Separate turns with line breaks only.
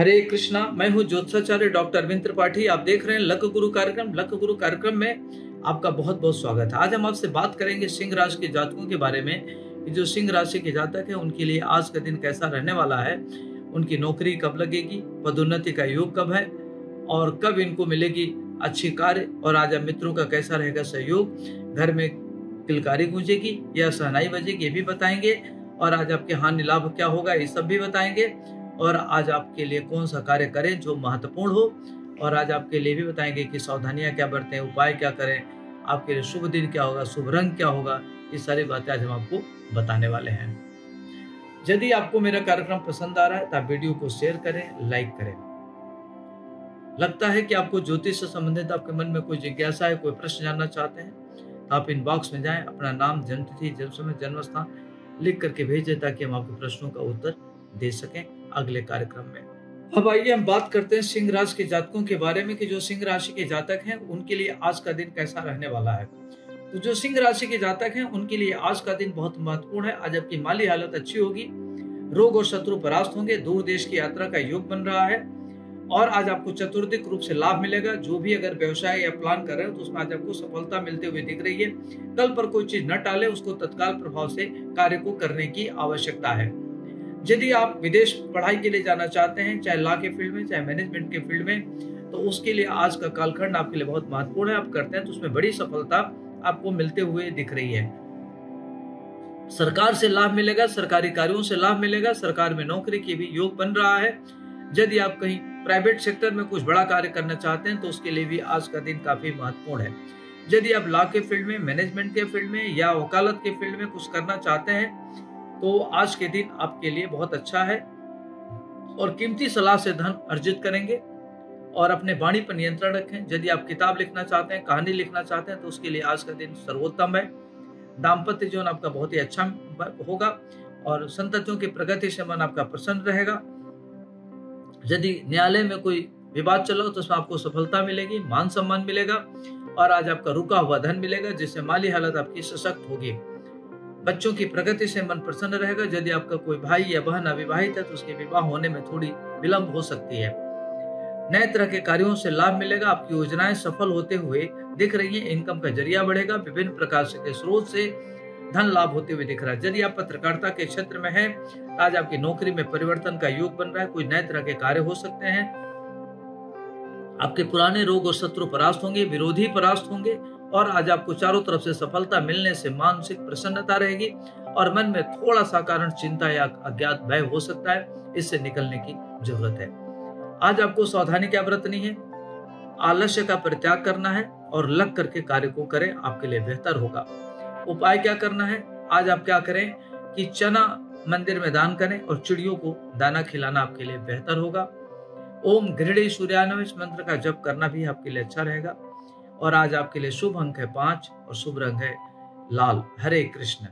हरे कृष्णा, मैं हूँ ज्योतिषाचार्य डॉक्टर अरविंद त्रिपाठी। आप देख रहे हैं लक गुरु कार्यक्रम। लक गुरु कार्यक्रम में आपका बहुत बहुत स्वागत है। आज हम आपसे बात करेंगे सिंह राशि के जातकों के बारे में। कि जो सिंह राशि के जातक है, उनके लिए आज का दिन कैसा रहने वाला है? उनकी नौकरी कब लगेगी? पदोन्नति का योग कब है? और कब इनको मिलेगी अच्छी कार्य? और आज मित्रों का कैसा रहेगा सहयोग? घर में किलकारी गूंजेगी या सहनाई बजेगी, ये भी बताएँगे। और आज आपके हानि लाभ क्या होगा, ये सब भी बताएँगे। और आज आपके लिए कौन सा कार्य करें जो महत्वपूर्ण हो? और आज आपके लिए भी बताएँगे कि सावधानियाँ क्या बरतें, उपाय क्या करें? आपके लिए शुभ दिन क्या होगा, शुभ रंग क्या होगा? ये सारी बातें आज हम आपको बताने वाले हैं। यदि आपको मेरा कार्यक्रम पसंद आ रहा है तो आप वीडियो को शेयर करें, लाइक करें। लगता है कि आपको ज्योतिष से संबंधित आपके मन में कोई जिज्ञासा है, कोई प्रश्न जानना चाहते हैं तो आप इनबॉक्स में जाएँ, अपना नाम, जन्म तिथि, जन्म समय जन्म स्थान लिख करके भेजें ताकि हम आपके प्रश्नों का उत्तर दे सकें। अगले कार्यक्रम में। अब आइए हम बात करते हैं सिंह राशि के जातकों के बारे में कि जो सिंह राशि के जातक हैं, उनके लिए आज का दिन कैसा रहने वाला है। तो जो सिंह राशि के जातक हैं, उनके लिए आज का दिन बहुत महत्वपूर्ण है। आज आपकी माली हालत अच्छी होगी, रोग और शत्रु परास्त होंगे, दूर देश की यात्रा का योग बन रहा है और आज आपको चतुर्दिक रूप से लाभ मिलेगा। जो भी अगर व्यवसाय या प्लान कर रहे हो तो उसमें आज आपको सफलता मिलते हुए दिख रही है। कल पर कोई चीज़ न टाले, उसको तत्काल प्रभाव से कार्य को करने की आवश्यकता है। यदि आप विदेश पढ़ाई के लिए जाना चाहते हैं, चाहे लॉ के फ़ील्ड में, चाहे मैनेजमेंट के फ़ील्ड में तो उसके लिए आज का कालखंड आपके लिए बहुत महत्वपूर्ण है। आप करते हैं तो उसमें बड़ी सफलता आपको मिलते हुए दिख रही है। सरकार से लाभ मिलेगा, सरकारी कार्यों से लाभ मिलेगा, सरकार में नौकरी की भी योग बन रहा है। यदि आप कहीं प्राइवेट सेक्टर में कुछ बड़ा कार्य करना चाहते हैं तो उसके लिए भी आज का दिन काफ़ी महत्वपूर्ण है। यदि आप लॉ के फ़ील्ड में मैनेजमेंट के फ़ील्ड में, या वकालत के फ़ील्ड में कुछ करना चाहते हैं तो आज के दिन आपके लिए बहुत अच्छा है। और कीमती सलाह से धन अर्जित करेंगे और अपने वाणी पर नियंत्रण रखें। यदि आप किताब लिखना चाहते हैं, कहानी लिखना चाहते हैं तो उसके लिए आज का दिन सर्वोत्तम है। दाम्पत्य जीवन आपका बहुत ही अच्छा होगा और संततियों की प्रगति से मन आपका प्रसन्न रहेगा। यदि न्यायालय में कोई विवाद चलो तो उसमें आपको सफलता मिलेगी, मान सम्मान मिलेगा और आज आपका रुका हुआ धन मिलेगा, जिससे माली हालत आपकी सशक्त होगी। बच्चों की प्रगति से मन प्रसन्न रहेगा। यदि आपका कोई भाई या बहन अविवाहित है तो उसके विवाह होने में थोड़ी विलंब हो सकती है। नए तरह के कार्यों से लाभ मिलेगा। आपकी योजनाएँ सफल होते हुए दिख रही हैं। इनकम का ज़रिया बढ़ेगा। विभिन्न प्रकार के स्रोत से धन लाभ होते हुए दिख रहा है। यदि आप पत्रकारिता के क्षेत्र में हैं तो आज आपकी नौकरी में परिवर्तन का योग बन रहा है। कोई नए तरह के कार्य हो सकते हैं। आपके पुराने रोग और शत्रु परास्त होंगे, विरोधी परास्त होंगे। और आज आपको चारों तरफ़ से सफलता मिलने से मानसिक प्रसन्नता रहेगी और मन में थोड़ा सा कारण चिंता या अज्ञात भय हो सकता है। इससे निकलने की ज़रूरत है। आज आपको सावधानी क्या बरतनी है? आलस्य का परित्याग करना है और लग करके कार्य को करें, आपके लिए बेहतर होगा। उपाय क्या करना है? आज आप क्या करें कि चना मंदिर में दान करें और चिड़ियों को दाना खिलाना आपके लिए बेहतर होगा। ओम गृहणी सूर्यानव इस मंत्र का जप करना भी आपके लिए अच्छा रहेगा। और आज आपके लिए शुभ अंक है पाँच और शुभ रंग है लाल। हरे कृष्ण।